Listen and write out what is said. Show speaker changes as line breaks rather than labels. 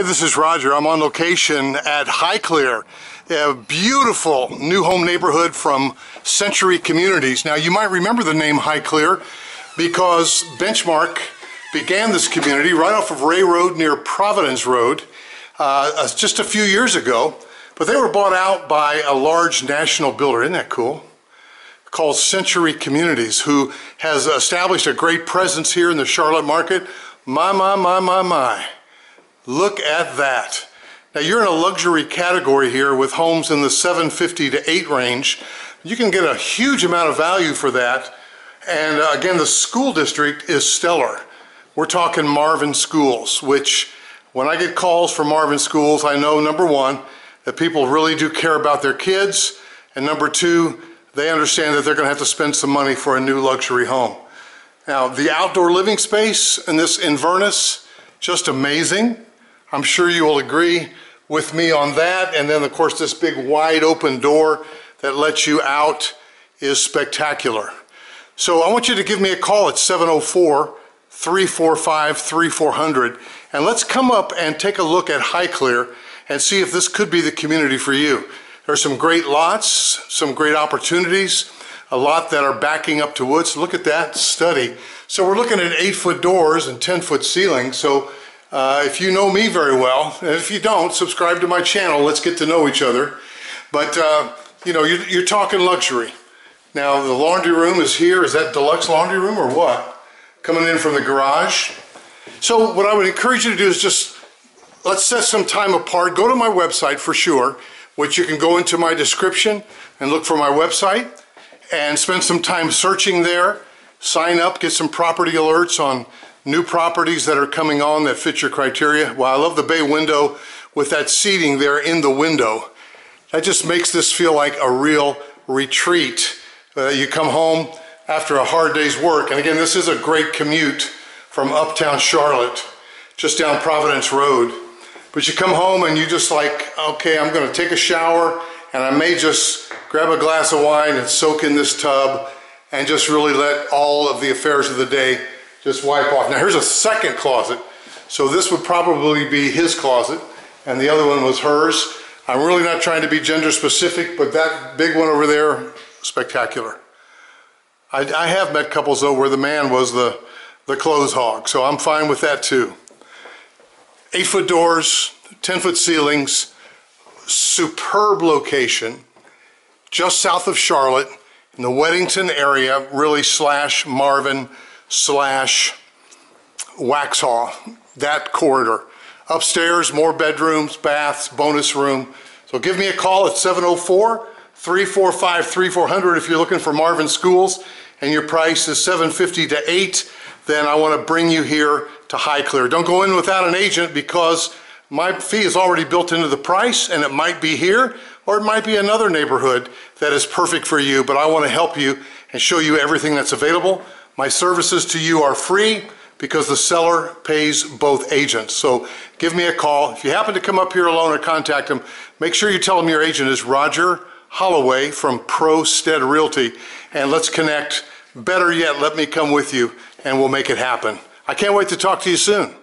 Hey, this is Roger. I'm on location at Highclere, a beautiful new home neighborhood from Century Communities. Now, you might remember the name Highclere because Benchmark began this community right off of Rea Road near Providence Road uh, uh just a few years ago. But they were bought out by a large national builder. Isn't that cool? Called Century Communities, who has established a great presence here in the Charlotte market. My, my, my, my, my. Look at that. Now you're in a luxury category here with homes in the 750 to 8 range. You can get a huge amount of value for that. And uh, again, the school district is stellar. We're talking Marvin Schools, which when I get calls from Marvin Schools, I know number one, that people really do care about their kids. And number two, they understand that they're gonna have to spend some money for a new luxury home. Now, the outdoor living space in this Inverness, just amazing. I'm sure you will agree with me on that. And then of course this big wide open door that lets you out is spectacular. So I want you to give me a call at 704-345-3400 and let's come up and take a look at Highclere and see if this could be the community for you. There are some great lots, some great opportunities, a lot that are backing up to woods. Look at that study. So we're looking at eight foot doors and 10 foot ceilings. So uh, if you know me very well, and if you don't, subscribe to my channel. Let's get to know each other. But, uh, you know, you're, you're, talking luxury. Now, the laundry room is here. Is that deluxe laundry room or what? Coming in from the garage. So what I would encourage you to do is just, let's set some time apart. Go to my website for sure, which you can go into my description and look for my website and spend some time searching there. Sign up, get some property alerts on new properties that are coming on that fit your criteria. Well, I love the bay window with that seating there in the window. That just makes this feel like a real retreat. Uh, you come home after a hard day's work. And again, this is a great commute from uptown Charlotte, just down Providence Road. But you come home and you just like, okay, I'm gonna take a shower and I may just grab a glass of wine and soak in this tub and just really let all of the affairs of the day just wipe off. Now here's a second closet. So this would probably be his closet and the other one was hers. I'm really not trying to be gender specific, but that big one over there, spectacular. I, I have met couples though where the man was the, the clothes hog, so I'm fine with that too. Eight foot doors, 10 foot ceilings, superb location, just south of Charlotte, in the Weddington area, really slash Marvin, slash Waxhaw, that corridor. Upstairs, more bedrooms, baths, bonus room. So give me a call at 704-345-3400 if you're looking for Marvin Schools and your price is 750 to 8 then I want to bring you here to Highclere. Don't go in without an agent because my fee is already built into the price and it might be here or it might be another neighborhood that is perfect for you, but I want to help you and show you everything that's available. My services to you are free because the seller pays both agents. So give me a call. If you happen to come up here alone or contact them, make sure you tell them your agent is Roger Holloway from ProStead Realty and let's connect. Better yet, let me come with you and we'll make it happen. I can't wait to talk to you soon.